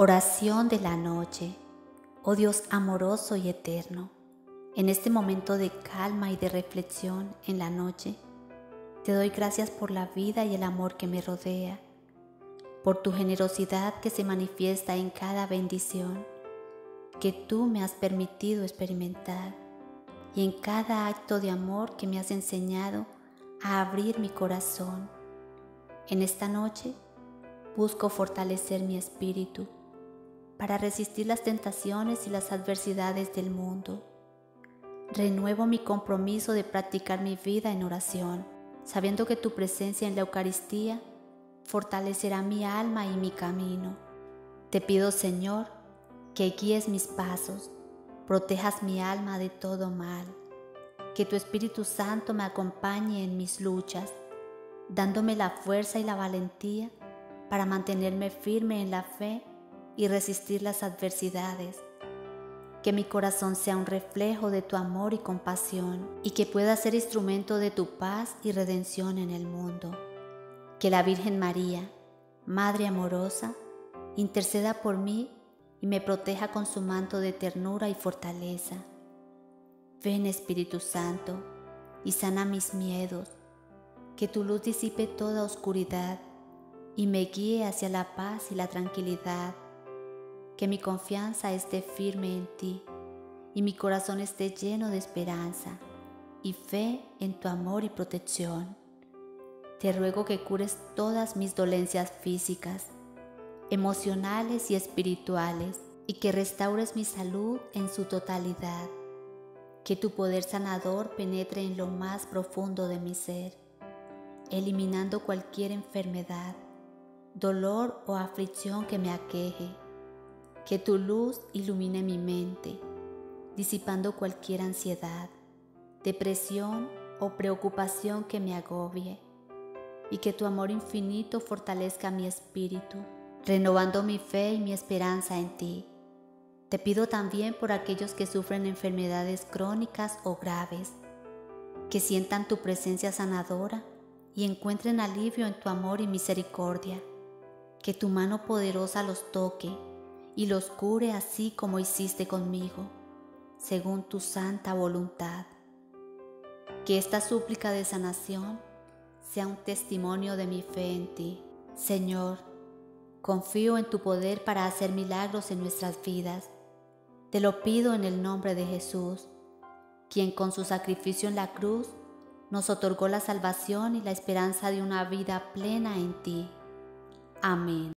Oración de la noche. Oh Dios amoroso y eterno, en este momento de calma y de reflexión en la noche, te doy gracias por la vida y el amor que me rodea, por tu generosidad que se manifiesta en cada bendición que tú me has permitido experimentar y en cada acto de amor que me has enseñado a abrir mi corazón. En esta noche busco fortalecer mi espíritu para resistir las tentaciones y las adversidades del mundo. Renuevo mi compromiso de practicar mi vida en oración, sabiendo que tu presencia en la Eucaristía fortalecerá mi alma y mi camino. Te pido, Señor, que guíes mis pasos, protejas mi alma de todo mal, que tu Espíritu Santo me acompañe en mis luchas, dándome la fuerza y la valentía para mantenerme firme en la fe y resistir las adversidades. Que mi corazón sea un reflejo de tu amor y compasión y que pueda ser instrumento de tu paz y redención en el mundo. Que la Virgen María, Madre amorosa, interceda por mí y me proteja con su manto de ternura y fortaleza. Ven Espíritu Santo y sana mis miedos, que tu luz disipe toda oscuridad y me guíe hacia la paz y la tranquilidad que mi confianza esté firme en ti y mi corazón esté lleno de esperanza y fe en tu amor y protección. Te ruego que cures todas mis dolencias físicas, emocionales y espirituales y que restaures mi salud en su totalidad. Que tu poder sanador penetre en lo más profundo de mi ser, eliminando cualquier enfermedad, dolor o aflicción que me aqueje que tu luz ilumine mi mente, disipando cualquier ansiedad, depresión o preocupación que me agobie, y que tu amor infinito fortalezca mi espíritu, renovando mi fe y mi esperanza en ti. Te pido también por aquellos que sufren enfermedades crónicas o graves, que sientan tu presencia sanadora y encuentren alivio en tu amor y misericordia, que tu mano poderosa los toque y los cure así como hiciste conmigo, según tu santa voluntad. Que esta súplica de sanación sea un testimonio de mi fe en ti. Señor, confío en tu poder para hacer milagros en nuestras vidas. Te lo pido en el nombre de Jesús, quien con su sacrificio en la cruz nos otorgó la salvación y la esperanza de una vida plena en ti. Amén.